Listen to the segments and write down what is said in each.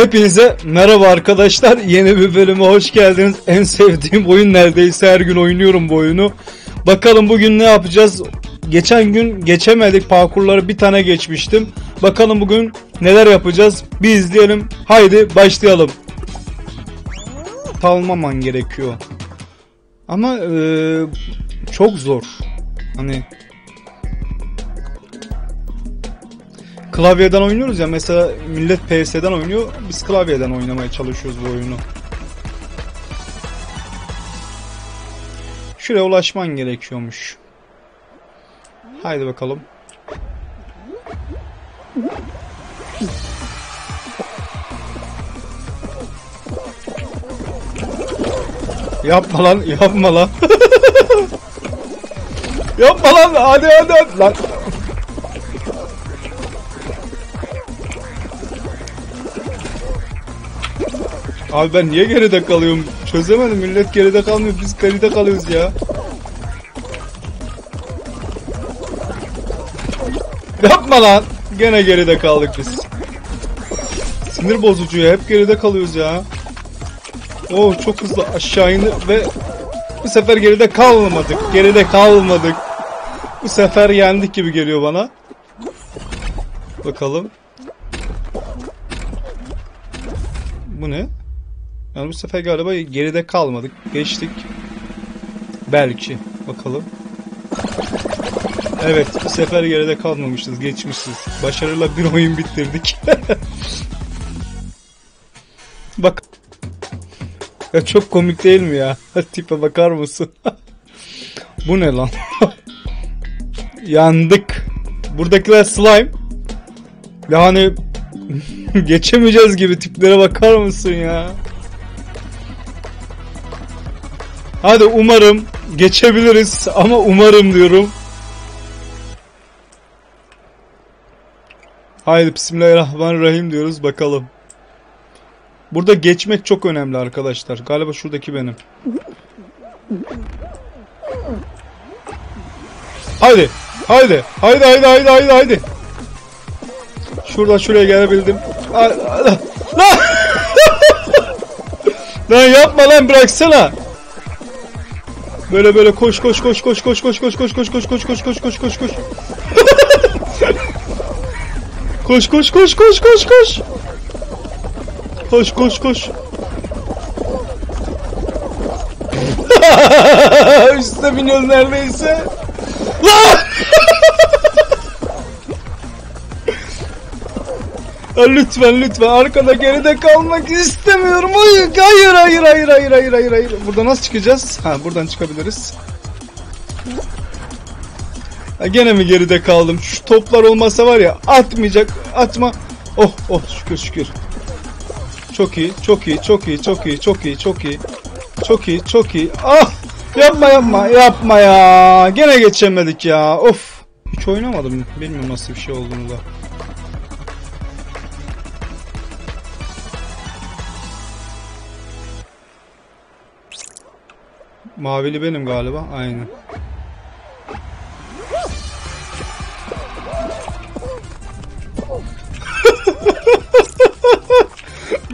Hepinize merhaba arkadaşlar. Yeni bir bölüme hoş geldiniz. En sevdiğim oyun neredeyse her gün oynuyorum bu oyunu. Bakalım bugün ne yapacağız? Geçen gün geçemedik parkurları bir tane geçmiştim. Bakalım bugün neler yapacağız? Bir izleyelim. Haydi başlayalım. Talmaman gerekiyor. Ama eee, çok zor. Hani klavyeden oynuyoruz ya mesela millet PS'den oynuyor biz klavyeden oynamaya çalışıyoruz bu oyunu. Şuraya ulaşman gerekiyormuş. Haydi bakalım. Yapma lan, yapma lan. yapma lan, hadi hadi hadi lan. Abi ben niye geride kalıyorum? Çözemedim. Millet geride kalmıyor. Biz geride kalıyoruz ya. Yapma lan. Gene geride kaldık biz. Sinir bozucu ya. Hep geride kalıyoruz ya. Oo çok hızlı aşağı indi ve bu sefer geride kalmadık. Geride kalmadık. Bu sefer yendik gibi geliyor bana. Bakalım. Bu ne? Yani bu sefer galiba geride kalmadık. Geçtik. Belki. Bakalım. Evet bu sefer geride kalmamışız. Geçmişiz. Başarıyla bir oyun bitirdik. Bak. Ya çok komik değil mi ya? Tipe bakar mısın? bu ne lan? Yandık. Buradakiler slime. Yani geçemeyeceğiz gibi tiplere bakar mısın ya? Hadi umarım geçebiliriz ama umarım diyorum. Haydi bismillahirrahmanirrahim diyoruz bakalım. Burada geçmek çok önemli arkadaşlar. Galiba şuradaki benim. Haydi. Haydi. Haydi haydi haydi haydi haydi. Şuradan şuraya gelebildim. Lan! Yapma lan bıraksana. Böyle böyle koş koş koş koş koş koş koş koş koş koş koş koş koş koş koş koş. Koş koş koş koş koş koş. Koş koş koş. Üstüne biniyoruz neredeyse. Lan! Lütfen lütfen arkada geride kalmak istemiyorum. Hayır hayır hayır hayır hayır hayır hayır. Burada nasıl çıkacağız? Ha buradan çıkabiliriz. Ha, gene mi geride kaldım? Şu toplar olmasa var ya atmayacak. Atma. Oh oh şükür şükür. Çok iyi, çok iyi, çok iyi, çok iyi, çok iyi, çok iyi. Çok iyi, çok iyi. Ah! Yapma yapma, yapma ya. Gene geçemedik ya. Of. Hiç oynamadım. Bilmiyorum nasıl bir şey olduğunu da. Mavili benim galiba. Aynen.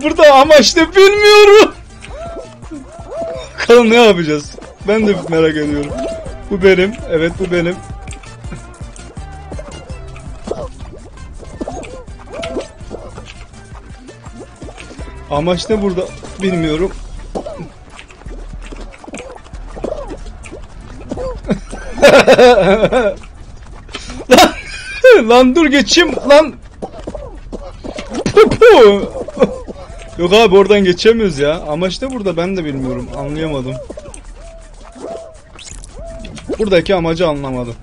Burada amaç ne bilmiyorum. Bakalım ne yapacağız? Ben de merak ediyorum. Bu benim. Evet bu benim. Amaç ne burada bilmiyorum. Lan, lan dur geçeyim lan. Yok abi oradan geçemiyoruz ya. Amaç ne burada ben de bilmiyorum. Anlayamadım. Buradaki amacı anlamadım.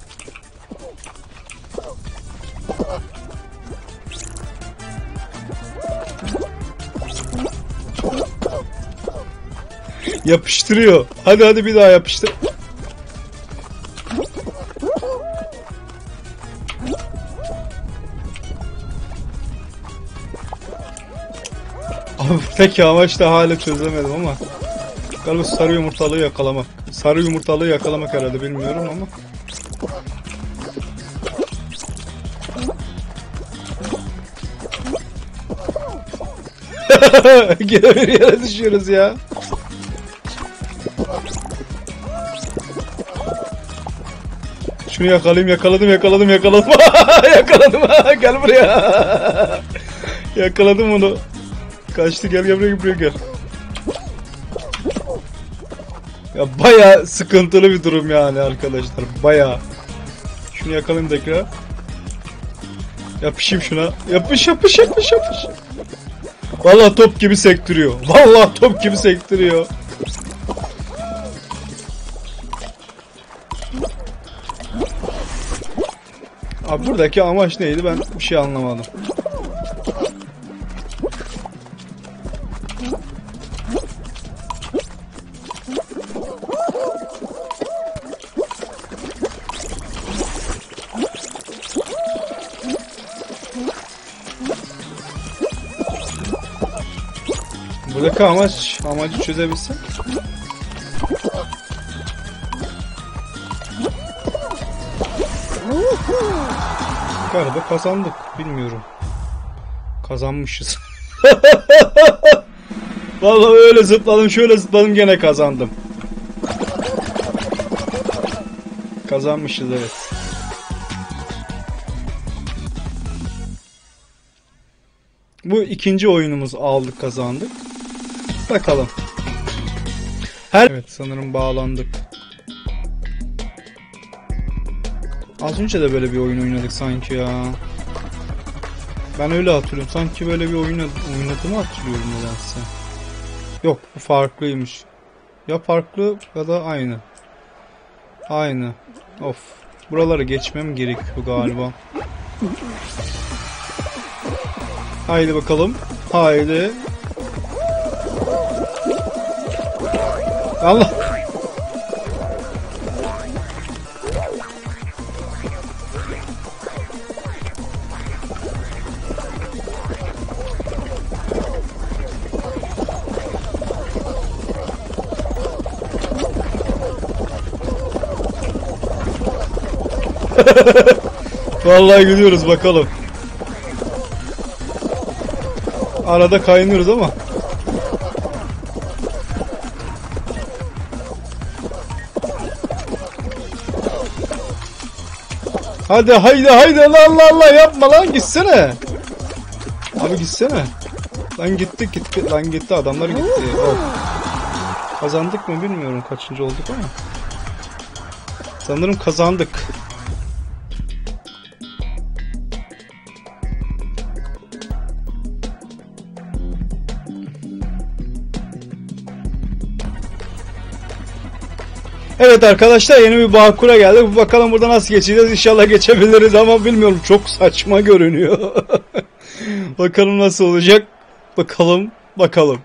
Yapıştırıyor. Hadi hadi bir daha yapıştır. Buradaki amaç da hala çözemedim ama. Galiba sarı yumurtalığı yakalamak. Sarı yumurtalığı yakalamak herhalde bilmiyorum ama. Gene bir yere düşüyoruz ya. Şunu yakalayayım yakaladım yakaladım yakaladım. yakaladım gel buraya. yakaladım onu. Kaçtı gel gel buraya buraya gel. Ya baya sıkıntılı bir durum yani arkadaşlar baya. Şunu yakalayayım tekrar. Yapışayım şuna. Yapış yapış yapış yapış. Vallahi top gibi sektiriyor. Vallahi top gibi sektiriyor. Abi buradaki amaç neydi ben bir şey anlamadım. Buradaki amaç amacı çözebilsek. Galiba kazandık. Bilmiyorum. Kazanmışız. Vallahi öyle zıpladım şöyle zıpladım gene kazandım. Kazanmışız evet. Bu ikinci oyunumuz aldık kazandık. Bakalım. Her Evet sanırım bağlandık. Az önce de böyle bir oyun oynadık sanki ya. Ben öyle hatırlıyorum. Sanki böyle bir oyun oynadığımı hatırlıyorum nedense. Yok bu farklıymış. Ya farklı ya da aynı. Aynı. Of. Buraları geçmem gerekiyor galiba. Haydi bakalım. Haydi. Allah. Vallahi gidiyoruz bakalım. Arada kaynıyoruz ama. Hadi haydi haydi Allah Allah Allah yapma lan gitsene. Abi gitsene. Lan gitti gitti lan gitti adamlar gitti. Oh. Kazandık mı bilmiyorum kaçıncı olduk ama. Sanırım kazandık. Evet arkadaşlar yeni bir Bağkur'a geldik. Bakalım burada nasıl geçeceğiz. İnşallah geçebiliriz ama bilmiyorum. Çok saçma görünüyor. bakalım nasıl olacak. Bakalım. Bakalım.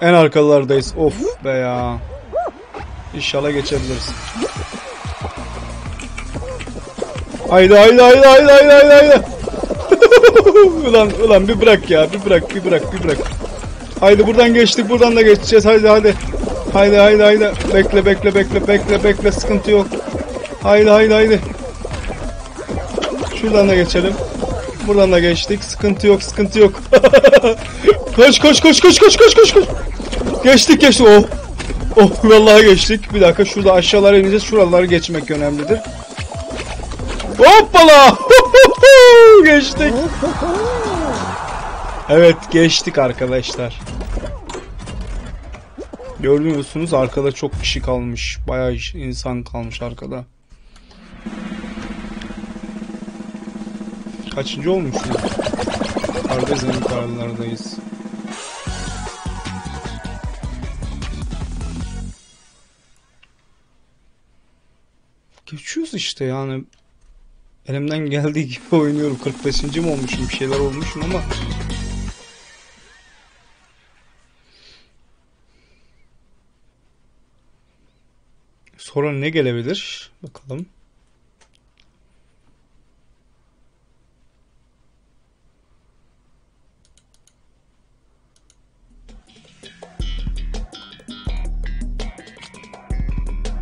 En arkalardayız. Of be ya. İnşallah geçebiliriz. Haydi haydi haydi haydi haydi haydi ulan ulan bir bırak ya bir bırak bir bırak bir bırak. Haydi buradan geçtik buradan da geçeceğiz haydi haydi. Haydi haydi haydi. Bekle bekle bekle bekle bekle sıkıntı yok. Haydi haydi haydi. Şuradan da geçelim. Buradan da geçtik. Sıkıntı yok sıkıntı yok. koş koş koş koş koş koş koş koş. Geçtik geçtik. Oh. Oh vallahi geçtik. Bir dakika şurada aşağılara ineceğiz. Şuraları geçmek önemlidir. Hoppala! geçtik. Evet geçtik arkadaşlar. Gördünüz arkada çok kişi kalmış. Bayağı insan kalmış arkada. Kaçıncı olmuşuz? Yukarıdayız en yukarılardayız. Geçiyoruz işte yani. Elimden geldiği gibi oynuyorum. 45. mi olmuşum bir şeyler olmuşum ama Sonra ne gelebilir? Bakalım.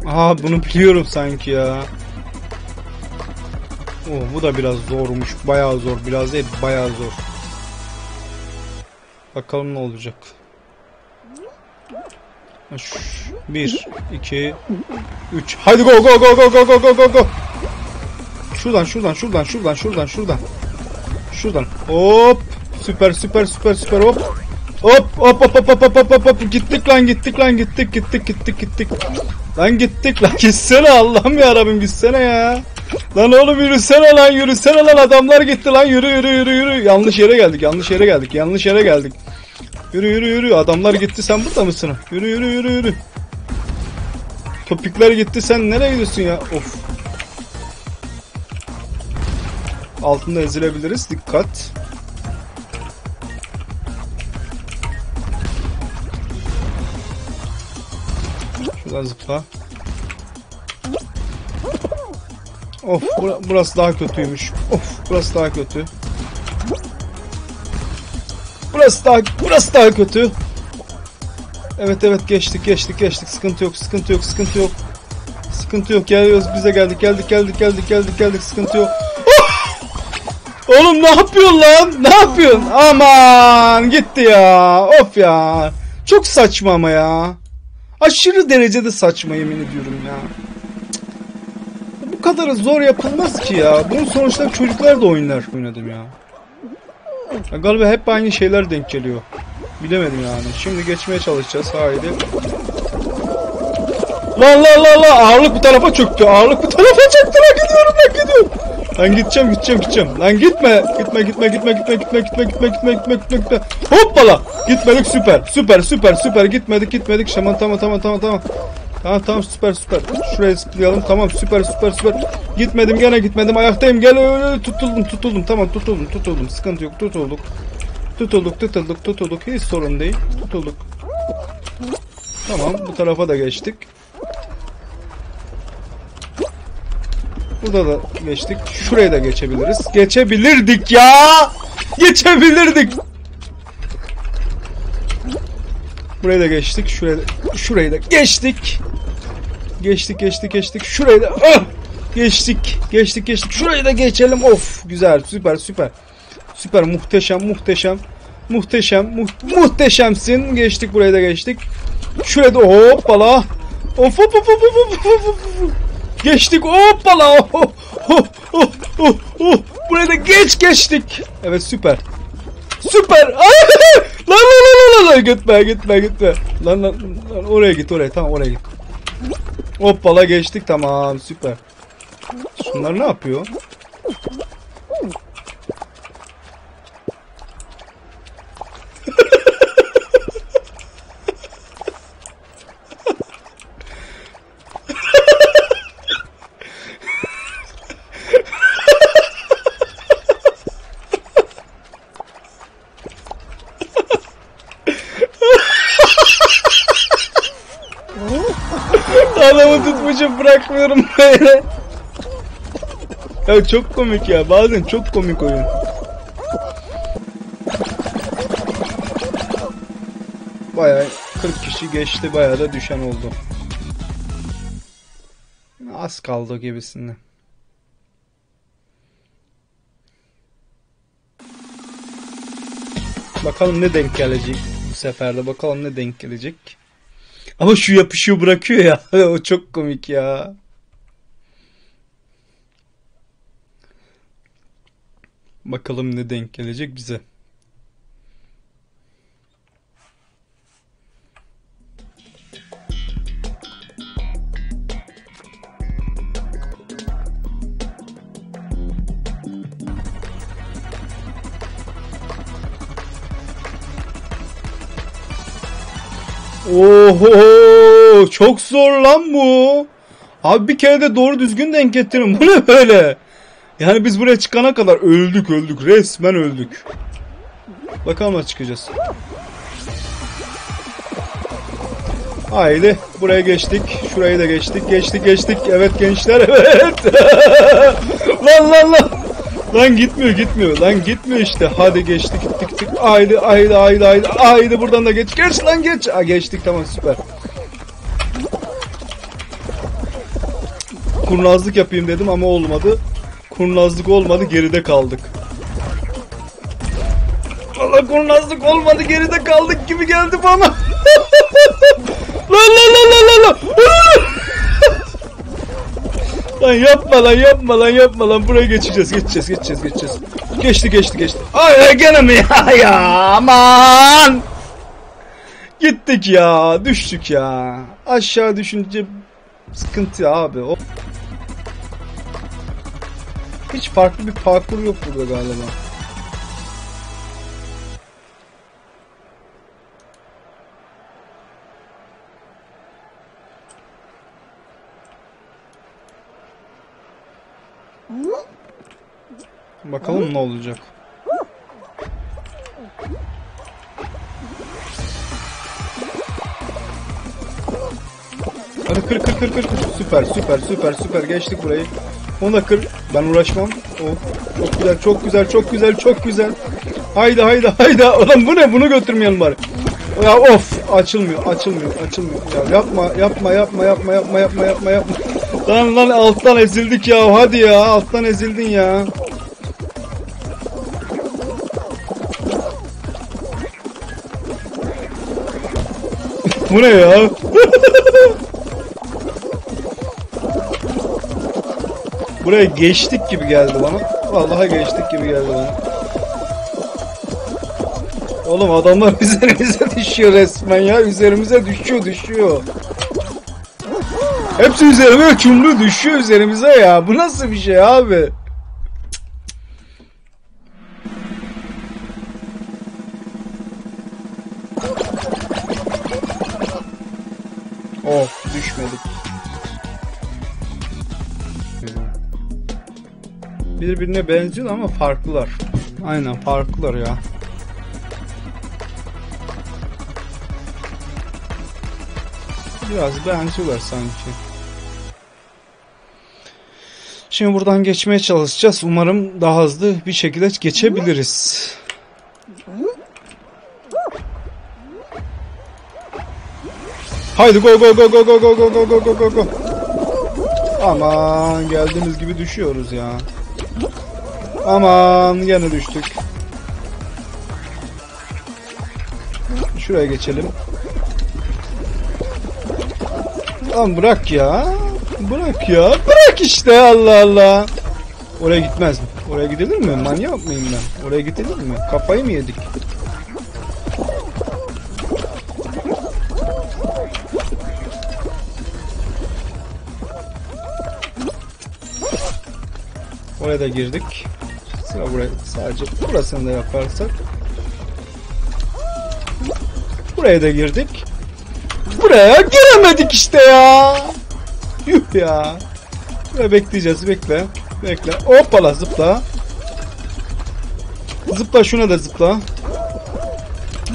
Aa bunu biliyorum sanki ya. Oo, bu da biraz zormuş. Bayağı zor. Biraz değil bayağı zor. Bakalım ne olacak. Ş- Bir, iki, üç. Hadi go go go go go go go go go. Şuradan şuradan şuradan şuradan şuradan şuradan. Şuradan. Hop. Süper süper süper süper. Hop hop hop hop hop hop hop hop hop gittik lan gittik lan gittik gittik gittik gittik. Lan gittik lan gitsene Allah'ım ya Rabbim gitsene ya. Lan oğlum yürüsene lan yürüsene lan adamlar gitti lan yürü yürü yürü yürü. Yanlış yere geldik yanlış yere geldik yanlış yere geldik. Yürü yürü yürü adamlar gitti sen burada mısın? Yürü yürü yürü yürü. Topikler gitti sen nereye gidiyorsun ya? Of. Altında ezilebiliriz dikkat. Şuradan zıpla. Of bura- burası daha kötüymüş. Of burası daha kötü. Burası daha burası daha kötü. Evet evet geçtik geçtik geçtik sıkıntı yok sıkıntı yok sıkıntı yok. Sıkıntı yok geliyoruz bize geldik geldik geldik geldik geldik geldik sıkıntı yok. Oh! Oğlum ne yapıyorsun lan? Ne yapıyorsun? Aman gitti ya. Of ya. Çok saçma ama ya. Aşırı derecede saçma yemin ediyorum ya. Bu kadar zor yapılmaz ki ya. Bunun sonuçta çocuklar da oynar oynadım ya. Ya. Galiba hep aynı şeyler denk geliyor. Bilemedim yani. Şimdi geçmeye çalışacağız. Haydi. Lan lan lan lan ağırlık bu tarafa çöktü. Ağırlık bu tarafa çöktü. Lan gidiyorum lan gidiyorum. Lan gideceğim gideceğim gideceğim. Lan gitme. Gitme gitme gitme gitme gitme gitme gitme gitme gitme gitme gitme. Hoppala. Gitmedik süper. Süper süper süper. Gitmedik gitmedik. Tamam tamam tamam tamam. Tamam tamam süper süper. Şuraya zıplayalım. Tamam süper süper süper. Gitmedim gene gitmedim. Ayaktayım. Gel öyle tutuldum tutuldum. Tamam tutuldum tutuldum. Sıkıntı yok tutulduk. Tutulduk tutulduk tutulduk. Hiç sorun değil. Tutulduk. Tamam bu tarafa da geçtik. Burada da geçtik. Şuraya da geçebiliriz. Geçebilirdik ya. Geçebilirdik. Burayı da geçtik. Şuraya da, şurayı da geçtik. Geçtik geçtik geçtik. Şurayı da ah! geçtik. Geçtik geçtik. Şurayı da geçelim. Of güzel süper süper. Süper muhteşem muhteşem. Muhteşem mu muhteşemsin. Geçtik burayı da geçtik. Şuraya da hoppala. Of of of of of of of. Geçtik hoppala. Oh, oh, oh, oh, oh. Buraya da geç geçtik. Evet süper. Süper. Ay, lan lan lan lan lan gitme gitme gitme. Lan, lan lan oraya git oraya tamam oraya git. Hoppala geçtik tamam süper. Şunlar ne yapıyor? Tutmuşum bırakmıyorum böyle. Ya çok komik ya. Bazen çok komik oyun. Bayağı 40 kişi geçti. Bayağı da düşen oldu. Az kaldı gibisinden. Bakalım ne denk gelecek bu sefer de. Bakalım ne denk gelecek. Ama şu yapışıyor bırakıyor ya. o çok komik ya. Bakalım ne denk gelecek bize. Oho çok zor lan bu. Abi bir kere de doğru düzgün denk getirin. Bu ne böyle? Yani biz buraya çıkana kadar öldük öldük. Resmen öldük. Bakalım nasıl çıkacağız. Haydi buraya geçtik. Şurayı da geçtik. Geçtik geçtik. Evet gençler evet. lan lan lan. Lan gitmiyor gitmiyor. Lan gitmiyor işte. Hadi geçtik gittik gittik. Haydi haydi haydi haydi. Haydi buradan da geç. Geç lan geç. Aa, geçtik tamam süper. Kurnazlık yapayım dedim ama olmadı. kurnazlık olmadı geride kaldık. Valla kurnazlık olmadı geride kaldık gibi geldi bana. lan lan lan lan lan lan. Lan yapma lan yapma lan yapma lan buraya geçeceğiz geçeceğiz geçeceğiz geçeceğiz. Geçti geçti geçti. Ay gene mi ya ya aman. Gittik ya düştük ya. Aşağı düşünce sıkıntı abi. O... Hiç farklı bir parkur yok burada galiba. Bakalım ne olacak. Hadi kır kır kır kır kır. Süper süper süper süper geçtik burayı. Onu da kır. Ben uğraşmam. Oh, çok güzel çok güzel çok güzel çok güzel. Haydi haydi haydi. Ulan bu ne? Bunu götürmeyelim bari. Ya of açılmıyor açılmıyor açılmıyor. Ya yapma yapma yapma yapma yapma yapma yapma. Lan lan alttan ezildik ya. Hadi ya alttan ezildin ya. Bu ne ya? Buraya geçtik gibi geldi bana. Vallahi geçtik gibi geldi bana. Oğlum adamlar üzerimize düşüyor resmen ya. Üzerimize düşüyor düşüyor. Hepsi üzerime çumlu düşüyor üzerimize ya. Bu nasıl bir şey abi? Of düşmedik. Birbirine benziyor ama farklılar. Aynen farklılar ya. Biraz benziyorlar sanki. Şimdi buradan geçmeye çalışacağız. Umarım daha hızlı bir şekilde geçebiliriz. Haydi go go go go go go go go go go go go. Aman geldiğimiz gibi düşüyoruz ya. Aman gene düştük. Şuraya geçelim. Lan bırak ya. Bırak ya. Bırak işte Allah Allah. Oraya gitmez mi? Oraya gidilir mi? Manyak mıyım ben? Oraya gidilir mi? Kafayı mı yedik? Oraya da girdik. Sıra buraya sadece burasını da yaparsak. Buraya da girdik. Buraya giremedik işte ya. Yuh ya. Buraya bekleyeceğiz. Bekle. Bekle. Hoppala zıpla. Zıpla şuna da zıpla.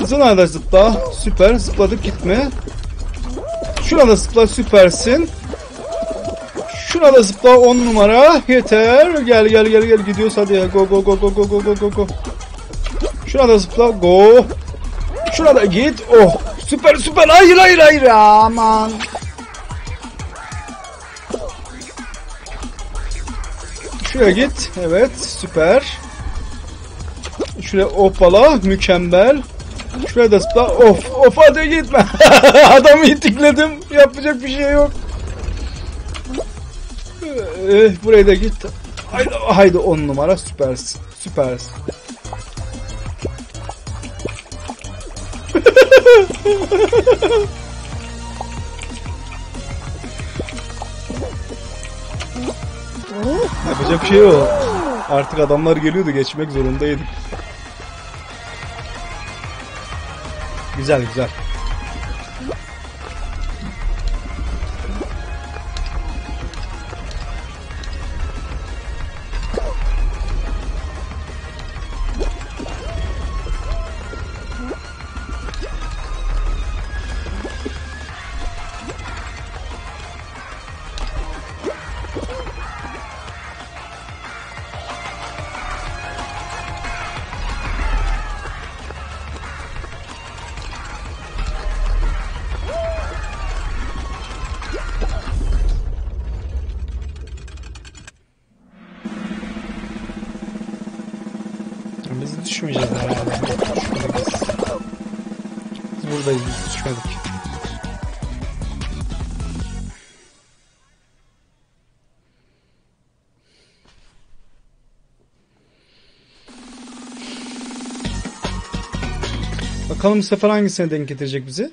Şuna da zıpla. Süper. Zıpladık gitme. Şuna da zıpla süpersin. Şuna da zıpla 10 numara. Yeter. Gel gel gel gel gidiyoruz hadi. Go go go go go go go go go. Şuna da zıpla. Go. Şuna da git. Oh. Süper süper. Hayır hayır hayır. Aman. Şuraya git. Evet. Süper. Şuraya hoppala. Mükemmel. Şuraya da zıpla. Of. Of hadi gitme. Adamı itikledim. Yapacak bir şey yok. Ee, buraya da git. Haydi, haydi on numara süpersin. Süpersin. Yapacak bir şey yok. Artık adamlar geliyordu geçmek zorundaydık. Güzel güzel. Bakalım bu sefer hangisine denk getirecek bizi?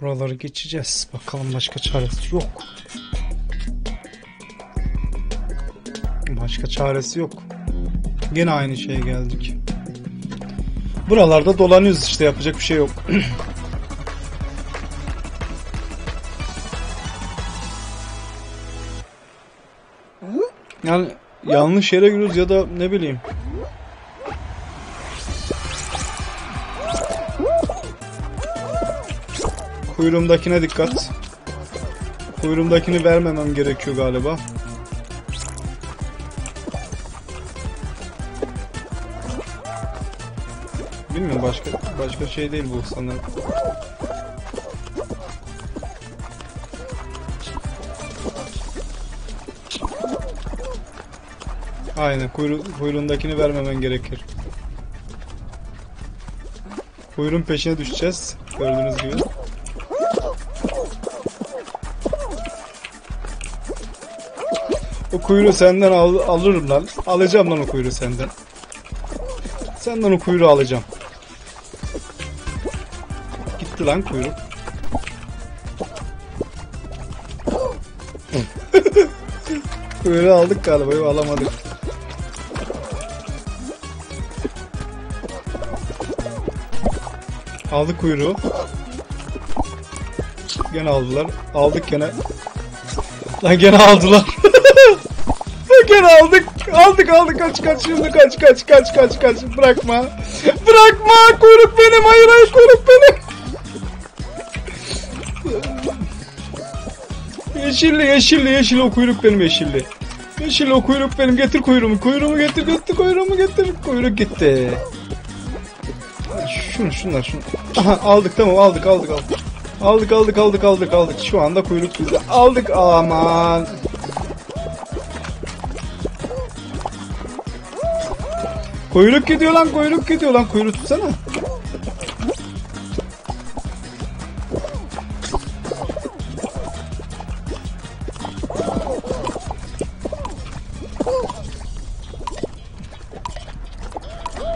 Buraları geçeceğiz. Bakalım başka çaresi yok. Başka çaresi yok. Yine aynı şeye geldik. Buralarda dolanıyoruz işte yapacak bir şey yok. yani yanlış yere giriyoruz ya da ne bileyim. Kuyruğumdakine dikkat. Kuyruğumdakini vermemem gerekiyor galiba. Bilmiyorum başka başka şey değil bu sanırım. Aynen kuyru, kuyruğundakini vermemen gerekir. Kuyruğun peşine düşeceğiz. Gördüğünüz gibi. O kuyruğu senden al, alırım lan. Alacağım lan o kuyruğu senden. Senden o kuyruğu alacağım. Gitti lan kuyruk. Kuyruğu aldık galiba. Yok alamadık. Aldık kuyruğu. Gene aldılar. Aldık gene. Lan gene aldılar. gene aldık. Aldık aldık kaç kaç şimdi kaç kaç kaç kaç kaç bırakma. Bırakma kuyruk benim hayır hayır kuyruk benim. Yeşilli yeşilli yeşilli o kuyruk benim yeşilli. Yeşilli o kuyruk benim getir kuyruğumu kuyruğumu getir getir kuyruğumu getir kuyruk gitti. Şunu şunlar şunu. Aha aldık tamam aldık aldık aldık. Aldık aldık aldık aldık aldık. Şu anda kuyruk bizde. Aldık aman. Kuyruk gidiyor lan kuyruk gidiyor lan kuyruk tutsana.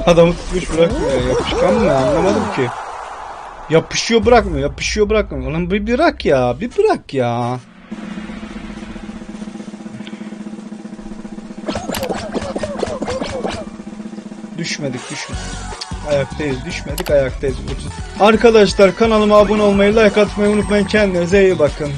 Adamı tutmuş bırakmıyor. ya. Yapışkan mı anlamadım ki. Yapışıyor bırakmıyor. Yapışıyor bırakmıyor. Lan bir bırak ya. Bir bırak ya. Düşmedik düşmedik. Ayaktayız düşmedik ayaktayız. Arkadaşlar kanalıma abone olmayı like atmayı unutmayın. Kendinize iyi bakın.